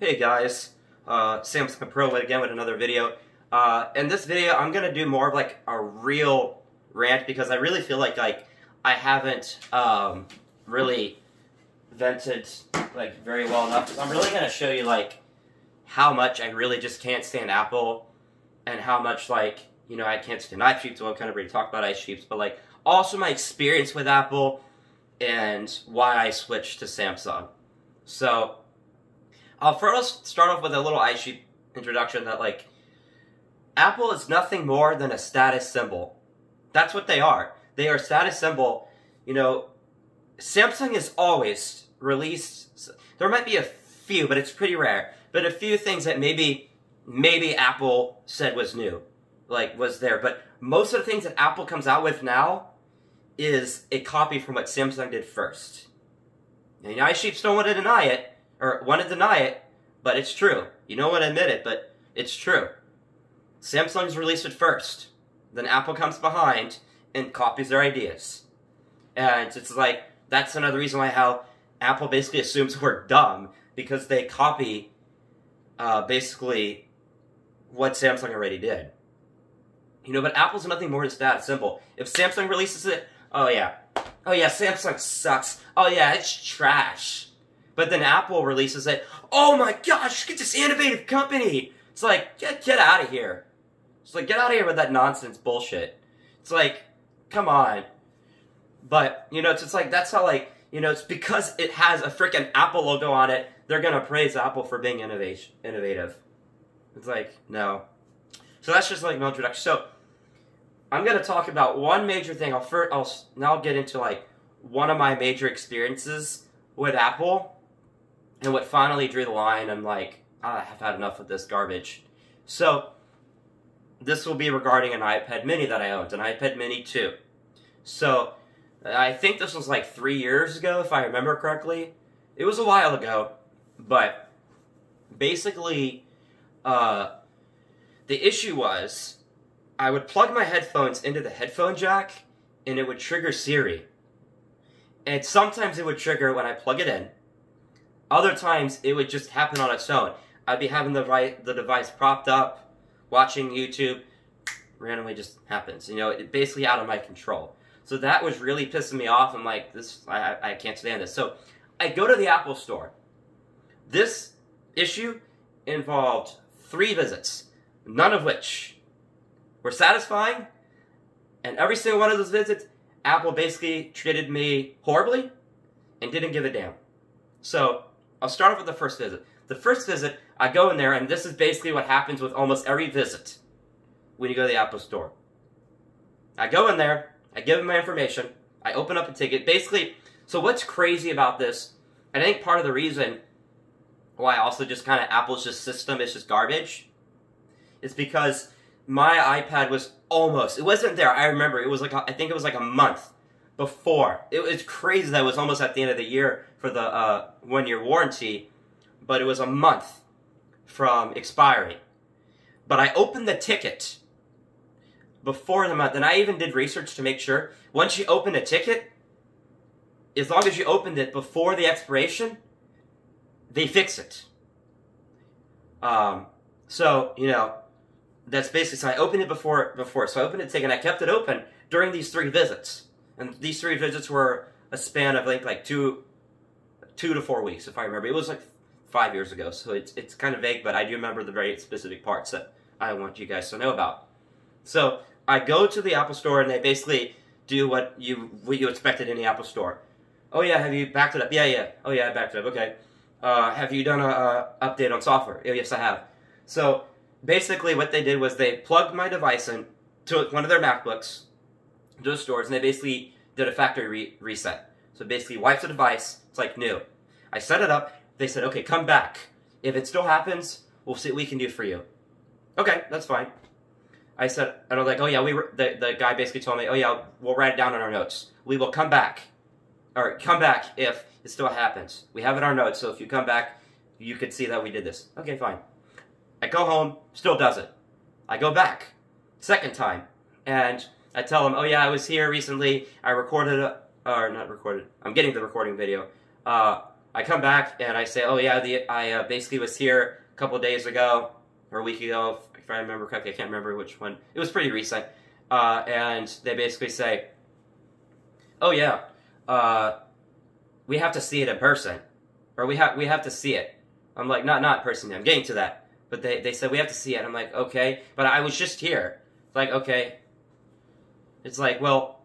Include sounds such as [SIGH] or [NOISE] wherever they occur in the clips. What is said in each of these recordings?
Hey guys, uh, Samsung Pro again with another video. Uh, in this video, I'm gonna do more of like a real rant because I really feel like like I haven't um, really vented like very well enough. So I'm really gonna show you like how much I really just can't stand Apple, and how much like you know I can't stand iSheets. Well, I kind of already talked about iSheets, but like also my experience with Apple and why I switched to Samsung. So Uh, I'll first start off with a little iSheet introduction that like Apple is nothing more than a status symbol. That's what they are. They are a status symbol. You know, Samsung is always released. There might be a few, but it's pretty rare. But a few things that maybe maybe Apple said was new, like was there. But most of the things that Apple comes out with now is a copy from what Samsung did first. And the iSheets don't want to deny it, or want to deny it, but it's true. You don't want to admit it, but it's true. Samsung's released it first. Then Apple comes behind and copies their ideas. And it's like, that's another reason why how Apple basically assumes we're dumb, because they copy uh, basically what Samsung already did. You know, but Apple's nothing more than that simple. If Samsung releases it, oh yeah. Oh yeah, Samsung sucks. Oh yeah, it's trash. But then Apple releases it. Oh my gosh, get this innovative company. It's like, get, get out of here. It's like, get out of here with that nonsense bullshit. It's like, come on. But, you know, it's just like, that's how, like, you know, it's because it has a freaking Apple logo on it, they're gonna praise Apple for being innovation, innovative. It's like, no. So that's just like no introduction. So, I'm gonna talk about one major thing. I'll first, I'll now get into like one of my major experiences with Apple, and what finally drew the line. I'm like, ah, I've had enough of this garbage. So, this will be regarding an iPad Mini that I owned, an iPad Mini 2. So, I think this was like three years ago, if I remember correctly. It was a while ago, but basically, uh, the issue was I would plug my headphones into the headphone jack, and it would trigger Siri. And sometimes it would trigger when I plug it in. Other times it would just happen on its own. I'd be having the right the device propped up, watching YouTube, randomly just happens. You know, it basically out of my control. So that was really pissing me off. I'm like, this I, I can't stand this. So I go to the Apple store. This issue involved three visits, none of which were satisfying. And every single one of those visits, Apple basically treated me horribly and didn't give a damn. So I'll start off with the first visit. The first visit, I go in there, and this is basically what happens with almost every visit when you go to the Apple store. I go in there, I give them my information, I open up a ticket. Basically, so what's crazy about this, I think part of the reason why also just kind of Apple's just system is just garbage is because my iPad was almost, it wasn't there. I remember it was like, I think it was like a month before. It was crazy that it was almost at the end of the year for the uh, one year warranty, but it was a month from expiring. But I opened the ticket before the month, and I even did research to make sure once you open a ticket, as long as you opened it before the expiration, they fix it. Um, so, you know, that's basically so I opened it before before. So I opened it, and I kept it open during these three visits, and these three visits were a span of like like two two to four weeks, if I remember. It was like five years ago, so it's it's kind of vague, but I do remember the very specific parts that I want you guys to know about. So I go to the Apple Store, and they basically do what you what you expected in the Apple Store. Oh yeah, have you backed it up? Yeah, yeah. Oh yeah, I backed it up. Okay. Uh, have you done a, a update on software? Oh, yes, I have. So basically what they did was they plugged my device in to one of their MacBooks, to the stores, and they basically did a factory re reset. So basically wipes the device, it's like new. I set it up, they said, okay, come back. If it still happens, we'll see what we can do for you. Okay, that's fine. I said, and I was like, oh yeah, we the, the guy basically told me, oh yeah, we'll write it down in our notes. We will come back, or come back if it still happens. We have it in our notes, so if you come back, you could see that we did this. Okay, fine. I go home, still does it. I go back, second time, and I tell them, oh yeah, I was here recently, I recorded, a, or not recorded, I'm getting the recording video. Uh, I come back and I say, oh yeah, the I uh, basically was here a couple days ago or a week ago, if I remember correctly. I can't remember which one. It was pretty recent. Uh, and they basically say, oh yeah, uh, we have to see it in person, or we have we have to see it. I'm like, not not personally. I'm getting to that. But they, they said we have to see it. I'm like, okay, but I was just here. Like, okay. It's like, well,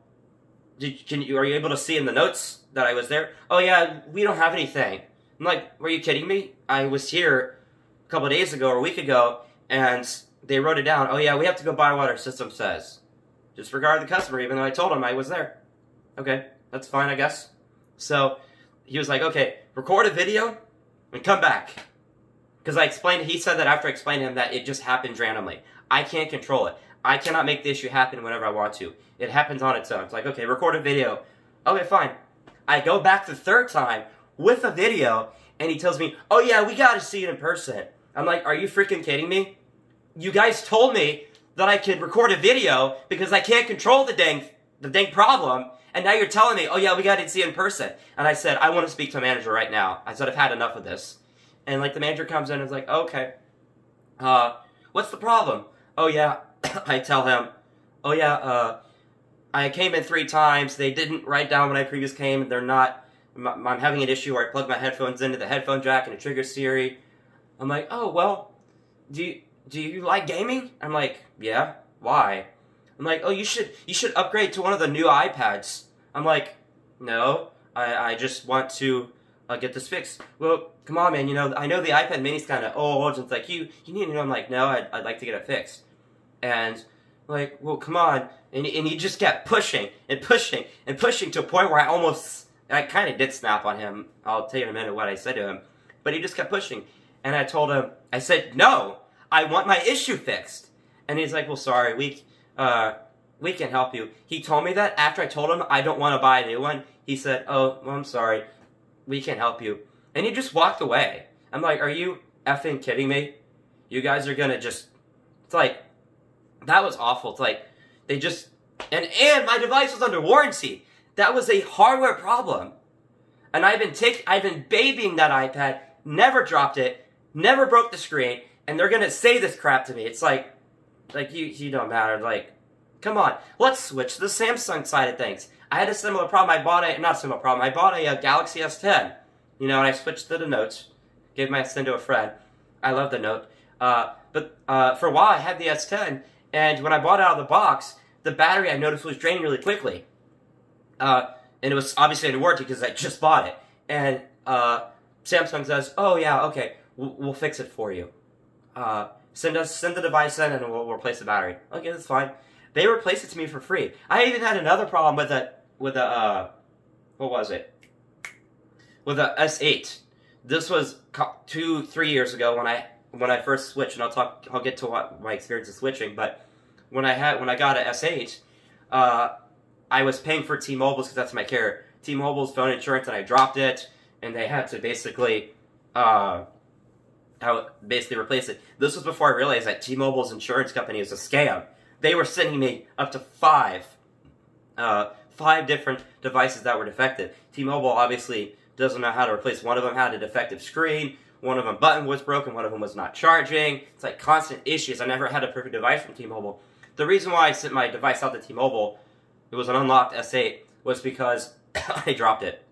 did, can you are you able to see in the notes that I was there? Oh yeah, we don't have anything. I'm like, were you kidding me? I was here a couple days ago or a week ago, and they wrote it down. Oh yeah, we have to go by what our system says. Disregard the customer, even though I told him I was there. Okay, that's fine, I guess. So he was like, okay, record a video and come back. Because I explained, he said that after I explained to him that it just happens randomly. I can't control it. I cannot make the issue happen whenever I want to. It happens on its own. It's like, okay, record a video. Okay, fine. I go back the third time with a video, and he tells me, oh yeah, we gotta see it in person. I'm like, are you freaking kidding me? You guys told me that I could record a video because I can't control the dang, the dang problem, and now you're telling me, oh yeah, we gotta see it in person. And I said, I want to speak to a manager right now. I said, I've had enough of this. And like the manager comes in and is like, okay, uh, what's the problem? Oh yeah, [COUGHS] I tell him, oh yeah, uh, I came in three times. They didn't write down when I previous came. They're not. I'm having an issue where I plug my headphones into the headphone jack and it triggers Siri. I'm like, oh well, do you do you like gaming? I'm like, yeah. Why? I'm like, oh, you should you should upgrade to one of the new iPads. I'm like, no, I I just want to uh, get this fixed. Well, come on, man. You know, I know the iPad Mini's kind of old. And it's like you you need to know. I'm like, no, I'd, I'd like to get it fixed. And like, well, come on. And, and he just kept pushing and pushing and pushing to a point where I almost, I kind of did snap on him. I'll tell you in a minute what I said to him. But he just kept pushing. And I told him, I said, no, I want my issue fixed. And he's like, well, sorry, we, uh, we can help you. He told me that after I told him I don't want to buy a new one. He said, oh, well, I'm sorry, we can't help you. And he just walked away. I'm like, are you effing kidding me? You guys are gonna just, it's like, that was awful. It's like, they just, and, and my device was under warranty. That was a hardware problem. And I've been taking, I've been babying that iPad, never dropped it, never broke the screen, and they're gonna say this crap to me. It's like, like you, you don't matter. Like, come on, let's switch to the Samsung side of things. I had a similar problem. I bought a, not a similar problem. I bought a, a Galaxy S10, you know, and I switched to the Notes. Gave my S10 to a friend. I love the Note. Uh, but uh, for a while, I had the S10, and when I bought it out of the box, the battery I noticed was draining really quickly. Uh, and it was obviously under warranty because I just bought it. And uh, Samsung says, "Oh yeah, okay, we'll, we'll fix it for you. Uh, send us send the device in, and we'll, replace the battery." Okay, that's fine. They replaced it to me for free. I even had another problem with a with a uh, what was it? With a S8. This was two three years ago when I when I first switched, and I'll talk. I'll get to what my experience of switching, but when I had when I got an S8, uh, I was paying for T-Mobile's because that's my carrier. T-Mobile's phone insurance, and I dropped it, and they had to basically, uh, how basically replace it. This was before I realized that T-Mobile's insurance company is a scam. They were sending me up to five, uh, five different devices that were defective. T-Mobile obviously doesn't know how to replace. One of them had a defective screen. One of them button was broken. One of them was not charging. It's like constant issues. I never had a perfect device from T-Mobile. The reason why I sent my device out to T-Mobile, it was an unlocked S8, was because [COUGHS] I dropped it.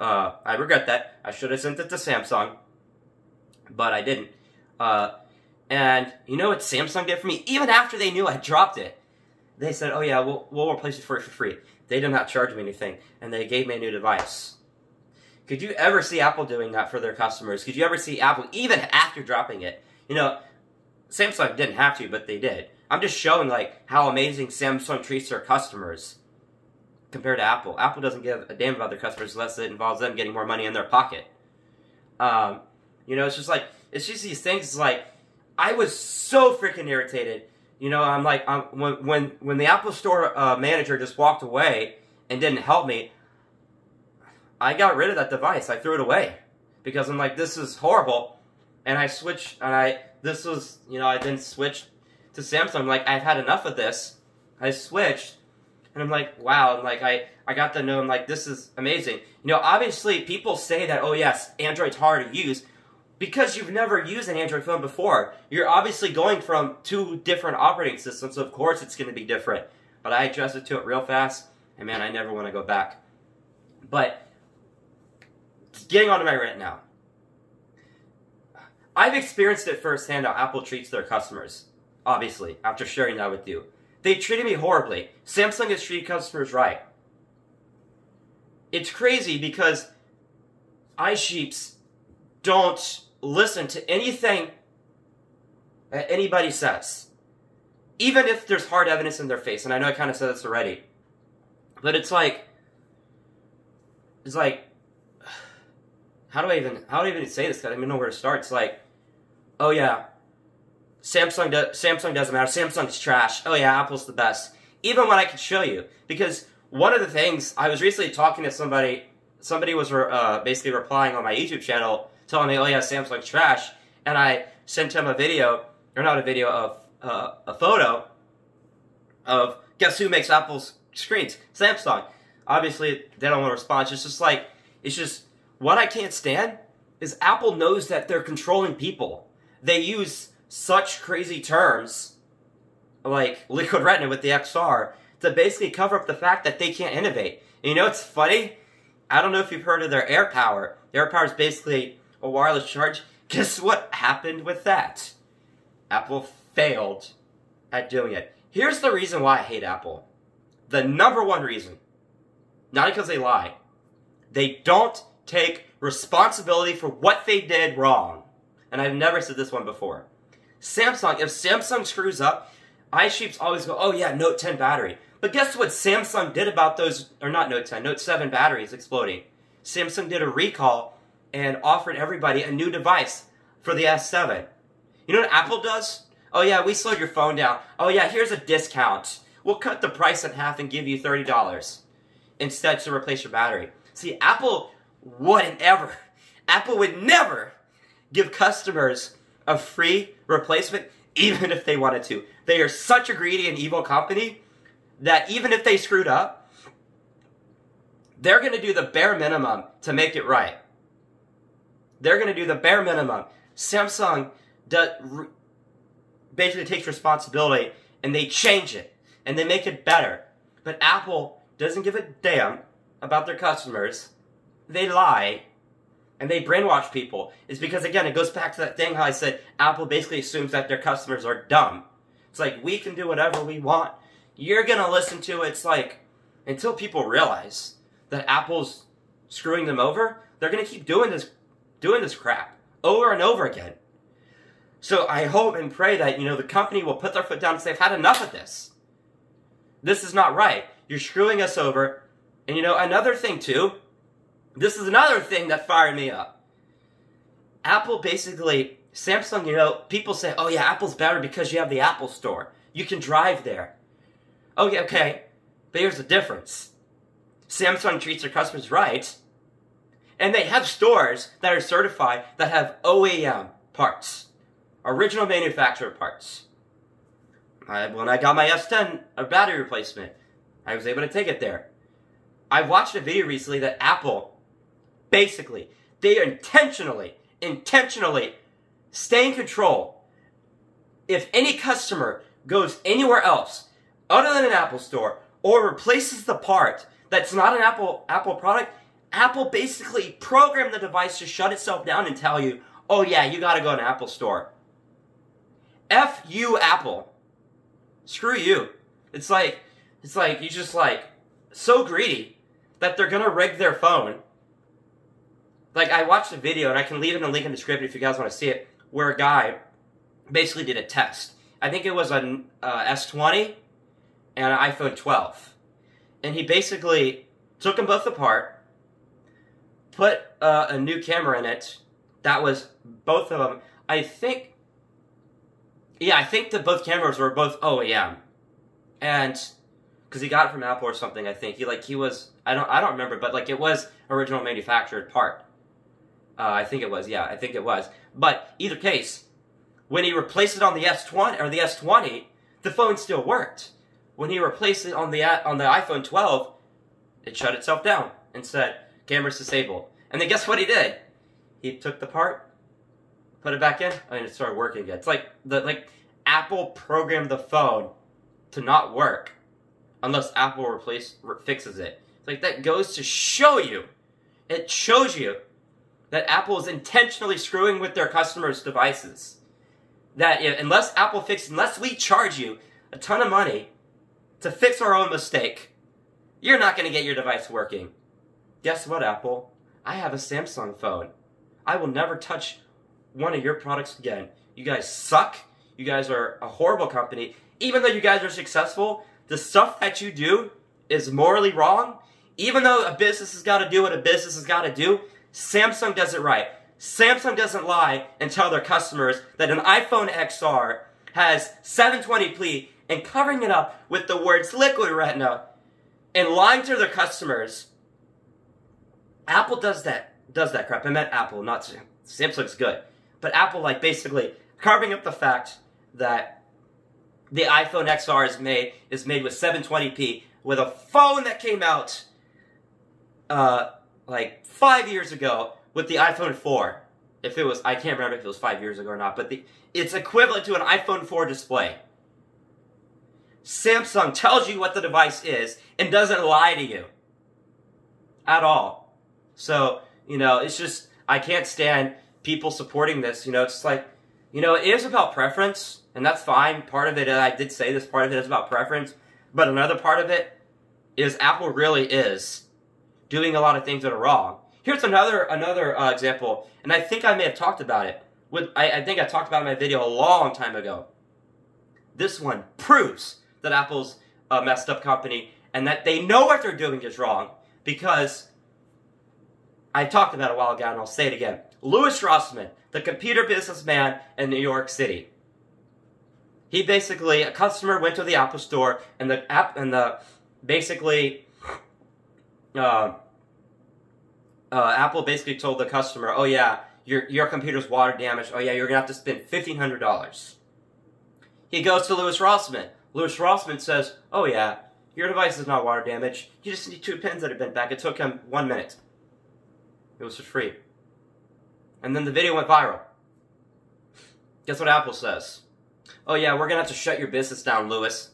Uh, I regret that. I should have sent it to Samsung, but I didn't. Uh, and you know what Samsung did for me? Even after they knew I dropped it, they said, "Oh yeah, we'll we'll replace it for it for free." They did not charge me anything, and they gave me a new device. Could you ever see Apple doing that for their customers? Could you ever see Apple, even after dropping it? You know, Samsung didn't have to, but they did. I'm just showing like how amazing Samsung treats their customers compared to Apple. Apple doesn't give a damn about their customers unless it involves them getting more money in their pocket. Um, you know, it's just like it's just these things. It's like I was so freaking irritated. You know, I'm like I'm, when when when the Apple Store uh, manager just walked away and didn't help me. I got rid of that device. I threw it away because I'm like, this is horrible. And I switched, and I, this was, you know, I then switched to Samsung. Like, I've had enough of this. I switched, And I'm like, wow, and like I, I got to know I'm like, this is amazing. You know, obviously people say that, oh yes, Android's hard to use because you've never used an Android phone before. You're obviously going from two different operating systems, so of course it's gonna be different. But I adjusted to it real fast, and man, I never want to go back. But getting onto my rant now. I've experienced it firsthand how Apple treats their customers, obviously, after sharing that with you. They treated me horribly. Samsung has treated customers right. It's crazy because iSheeps don't listen to anything that anybody says. Even if there's hard evidence in their face, and I know I kind of said this already. But it's like, it's like, how do I even, how do I even say this? I don't even know where to start. It's like, oh yeah, Samsung do, Samsung doesn't matter. Samsung's trash. Oh yeah, Apple's the best. Even when I could show you, because one of the things I was recently talking to somebody, somebody was uh, basically replying on my YouTube channel, telling me, "Oh yeah, Samsung's trash," and I sent him a video, or not a video of uh, a photo of guess who makes Apple's screens? Samsung. Obviously, they don't want to respond. It's just like it's just what I can't stand is Apple knows that they're controlling people. They use such crazy terms like liquid retina with the XR to basically cover up the fact that they can't innovate. And you know what's funny? I don't know if you've heard of their AirPower. Their AirPower is basically a wireless charge. [LAUGHS] Guess what happened with that? Apple failed at doing it. Here's the reason why I hate Apple. The number one reason. Not because they lie. They don't take responsibility for what they did wrong. And I've never said this one before. Samsung, if Samsung screws up, iSheeps always go, oh yeah, Note 10 battery. But guess what Samsung did about those, or not Note 10, Note 7 batteries exploding? Samsung did a recall and offered everybody a new device for the S7. You know what Apple does? Oh yeah, we slowed your phone down. Oh yeah, here's a discount. We'll cut the price in half and give you $30 instead to replace your battery. See, Apple wouldn't ever, Apple would never give customers a free replacement, even if they wanted to. They are such a greedy and evil company that even if they screwed up, they're going to do the bare minimum to make it right. They're going to do the bare minimum. Samsung does, basically takes responsibility and they change it and they make it better. But Apple doesn't give a damn about their customers. They lie and they brainwash people is because again it goes back to that thing how I said Apple basically assumes that their customers are dumb. It's like we can do whatever we want. You're gonna listen to it. it's like until people realize that Apple's screwing them over, they're gonna keep doing this doing this crap over and over again. So I hope and pray that, you know, the company will put their foot down and say, I've had enough of this. This is not right. You're screwing us over. And you know, another thing too, this is another thing that fired me up. Apple basically, Samsung, you know, people say, oh yeah, Apple's better because you have the Apple Store. You can drive there. Oh yeah, okay. But here's the difference. Samsung treats their customers right, and they have stores that are certified that have OEM parts, original manufacturer parts. I, when I got my S10 a battery replacement, I was able to take it there. I watched a video recently that Apple Basically, they intentionally, intentionally stay in control. If any customer goes anywhere else other than an Apple store or replaces the part that's not an Apple Apple product, Apple basically programmed the device to shut itself down and tell you, "Oh yeah, you got to go to an Apple store." F you Apple. Screw you. It's like it's like you just like so greedy that they're going to rig their phone like I watched a video, and I can leave it in a link in the description if you guys want to see it, where a guy basically did a test. I think it was an uh, S20 and an iPhone 12, and he basically took them both apart, put uh, a new camera in it. That was both of them. I think, yeah, I think that both cameras were both OEM, and because he got it from Apple or something. I think he like he was. I don't. I don't remember, but like it was original manufactured part. Uh, I think it was, yeah, I think it was. But either case, when he replaced it on the S20 or the S20, the phone still worked. when he replaced it on the on the iPhone 12, it shut itself down and said camera's disabled. And then guess what he did? He took the part, put it back in, and it started working again. It's like the like Apple programmed the phone to not work unless Apple replace fixes it. It's like that goes to show you. It shows you that Apple is intentionally screwing with their customers' devices. That if, unless Apple fixes, unless we charge you a ton of money to fix our own mistake, you're not going to get your device working. Guess what, Apple? I have a Samsung phone. I will never touch one of your products again. You guys suck. You guys are a horrible company. Even though you guys are successful, the stuff that you do is morally wrong. Even though a business has got to do what a business has got to do, Samsung does it right. Samsung doesn't lie and tell their customers that an iPhone XR has 720p and covering it up with the words liquid retina and lying to their customers. Apple does that does that crap. I meant Apple, not Samsung's good. But Apple like basically carving up the fact that the iPhone XR is made is made with 720p with a phone that came out uh, like five years ago with the iPhone 4. If it was, I can't remember if it was five years ago or not, but the, it's equivalent to an iPhone 4 display. Samsung tells you what the device is and doesn't lie to you at all. So, you know, it's just, I can't stand people supporting this. You know, it's like, you know, it is about preference, and that's fine. Part of it, I did say this, part of it is about preference, but another part of it is Apple really is doing a lot of things that are wrong. Here's another another uh, example, and I think I may have talked about it. With I, I think I talked about in my video a long time ago. This one proves that Apple's a messed up company and that they know what they're doing is wrong because I talked about it a while ago and I'll say it again. Louis Rossmann, the computer businessman in New York City. He basically, a customer went to the Apple store and the app and the basically uh, uh, Apple basically told the customer, "Oh yeah, your your computer's water damaged. Oh yeah, you're gonna have to spend fifteen hundred dollars." He goes to Louis Rossmann. Louis Rossmann says, "Oh yeah, your device is not water damaged. You just need two pins that have bent back. It took him one minute. It was for free." And then the video went viral. Guess what Apple says? Oh yeah, we're gonna have to shut your business down, Louis.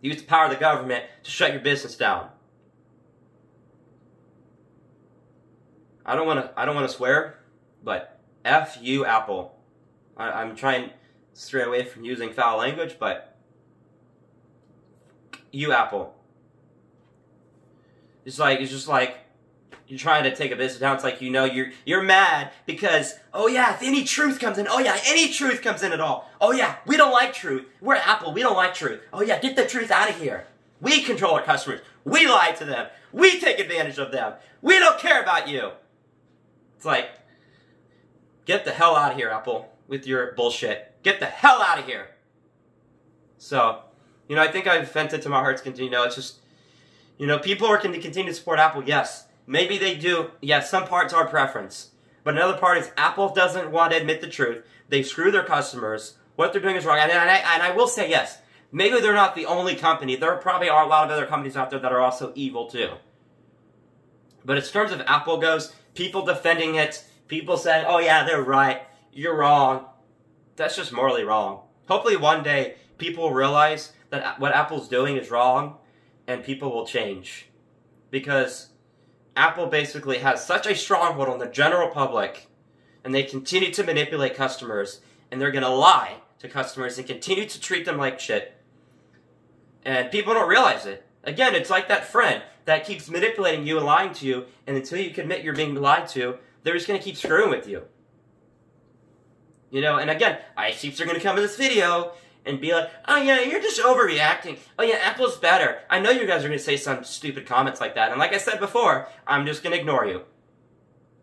Use the power of the government to shut your business down. I don't want to. I don't want to swear, but f you, Apple. I, am trying to stray away from using foul language, but you, Apple. It's like it's just like you're trying to take a business down. It's like you know you're you're mad because oh yeah, if any truth comes in, oh yeah, any truth comes in at all. Oh yeah, we don't like truth. We're Apple. We don't like truth. Oh yeah, get the truth out of here. We control our customers. We lie to them. We take advantage of them. We don't care about you. It's like, get the hell out of here, Apple, with your bullshit. Get the hell out of here. So, you know, I think I've vented to my heart's content. You know, it's just, you know, people are going to continue to support Apple. Yes, maybe they do. Yes, some parts are preference. But another part is Apple doesn't want to admit the truth. They screw their customers. What they're doing is wrong. And, and, I, and I will say, yes, maybe they're not the only company. There probably are a lot of other companies out there that are also evil too. But as terms of Apple goes, people defending it, people saying, oh yeah, they're right, you're wrong. That's just morally wrong. Hopefully one day people will realize that what Apple's doing is wrong and people will change. Because Apple basically has such a stronghold on the general public and they continue to manipulate customers and they're going to lie to customers and continue to treat them like shit. And people don't realize it. Again, it's like that friend that keeps manipulating you and lying to you, and until you admit you're being lied to, they're just going to keep screwing with you. You know, and again, iSheeps are going to come in this video and be like, oh yeah, you're just overreacting. Oh yeah, Apple's better. I know you guys are going to say some stupid comments like that. And like I said before, I'm just going to ignore you.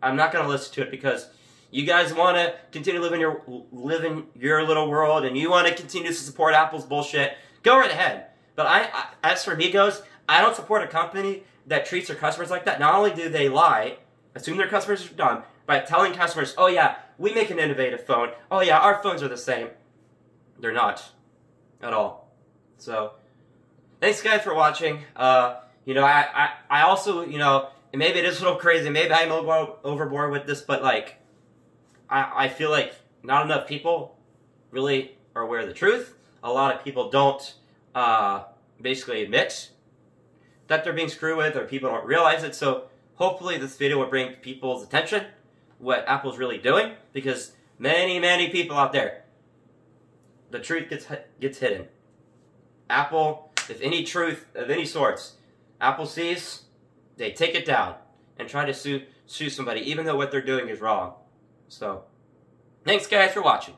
I'm not going to listen to it because you guys want to continue living your live in your little world and you want to continue to support Apple's bullshit. Go right ahead. But I, I, as for me goes, I don't support a company that treats their customers like that. Not only do they lie, assume their customers are dumb, by telling customers, oh yeah, we make an innovative phone. Oh yeah, our phones are the same. They're not. At all. So, thanks guys for watching. Uh, you know, I, I, I also, you know, maybe it is a little crazy. Maybe I'm a little overboard with this, but like, I, I feel like not enough people really are aware of the truth. A lot of people don't uh, basically admit that they're being screwed with, or people don't realize it. So hopefully, this video will bring people's attention what Apple's really doing, because many, many people out there, the truth gets gets hidden. Apple, if any truth of any sorts, Apple sees, they take it down and try to sue sue somebody, even though what they're doing is wrong. So, thanks guys for watching.